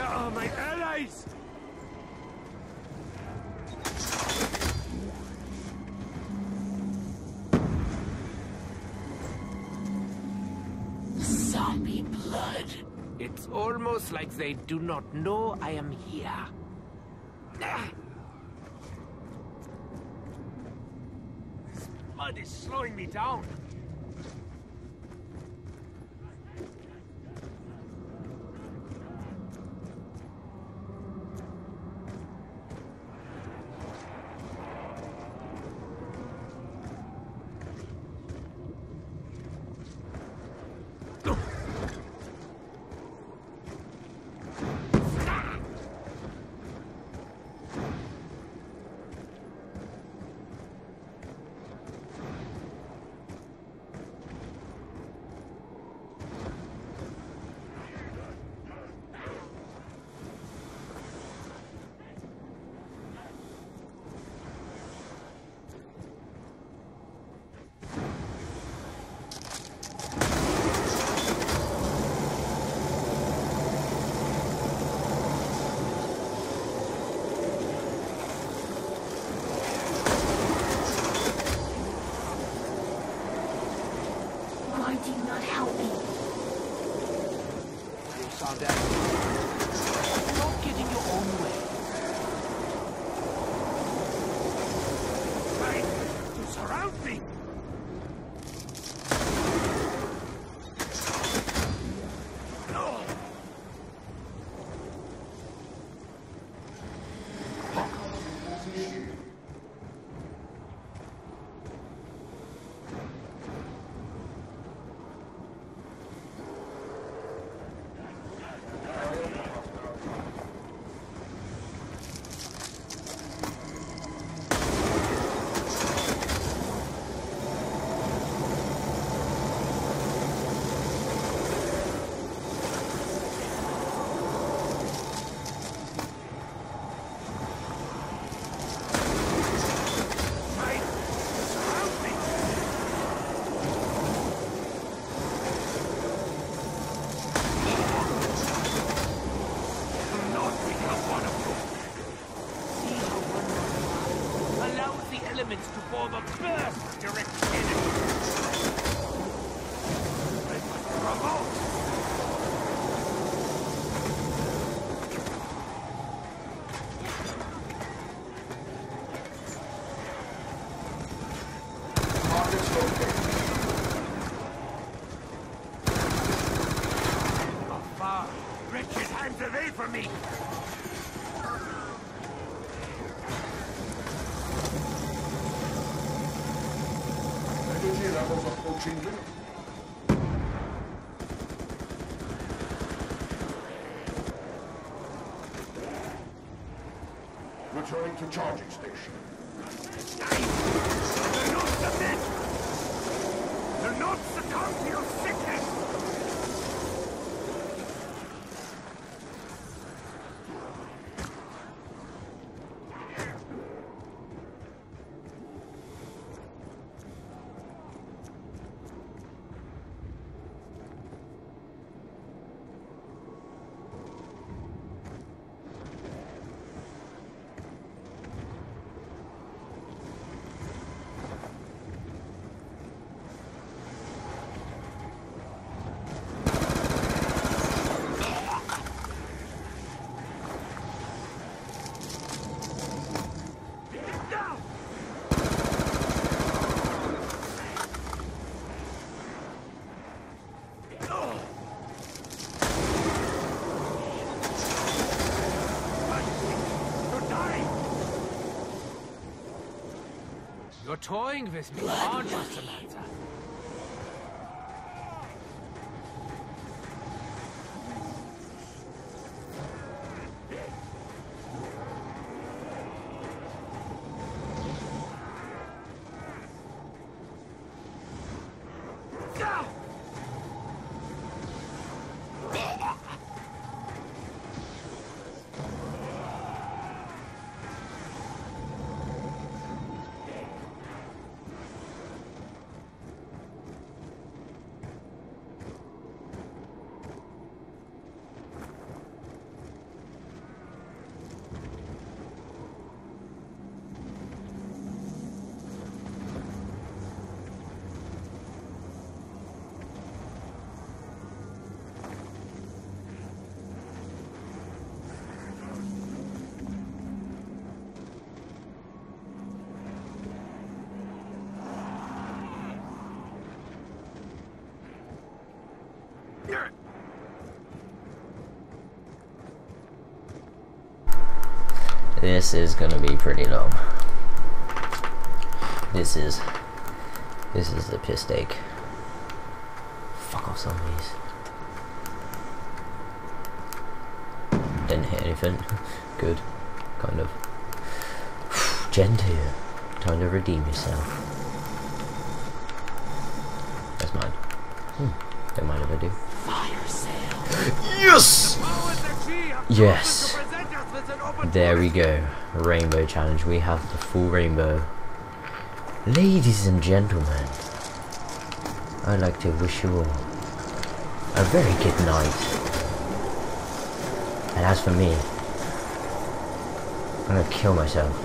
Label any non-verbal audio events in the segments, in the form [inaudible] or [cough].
Where are my allies? Zombie blood. It's almost like they do not know I am here. Ah. This mud is slowing me down. Why do you not help me? You saw that? Not getting your own way. Right, to surround me. Wretched hands away from me! Energy levels approaching. Returning to charging station. Do not submit! Do not succumb to your sickness! You're toying with me, aren't you, Samantha? This is gonna be pretty long. This is this is the piss take. Fuck off zombies. Didn't hit anything. [laughs] Good. Kind of. [sighs] Gen 2. Time to redeem yourself. That's mine. Hmm. Don't mind if I do. Fire sale. Yes! Yes. There we go. Rainbow challenge. We have the full rainbow. Ladies and gentlemen, I'd like to wish you all a very good night. And as for me, I'm gonna kill myself.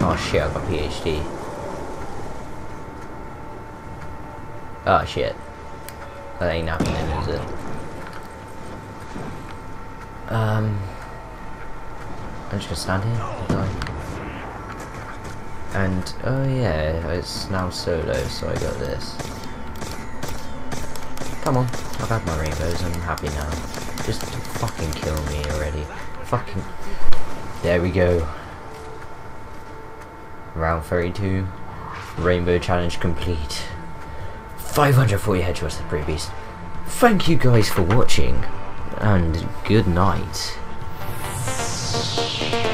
Oh shit, I got PhD. Oh shit. That ain't happening, is it? Um... I'm just gonna stand here and oh yeah, it's now solo, so I got this. Come on, I've had my rainbows, I'm happy now. Just fucking kill me already. Fucking... There we go. Round 32. Rainbow challenge complete. 540 headshots the pretty beast. Thank you guys for watching, and good night. Thank you.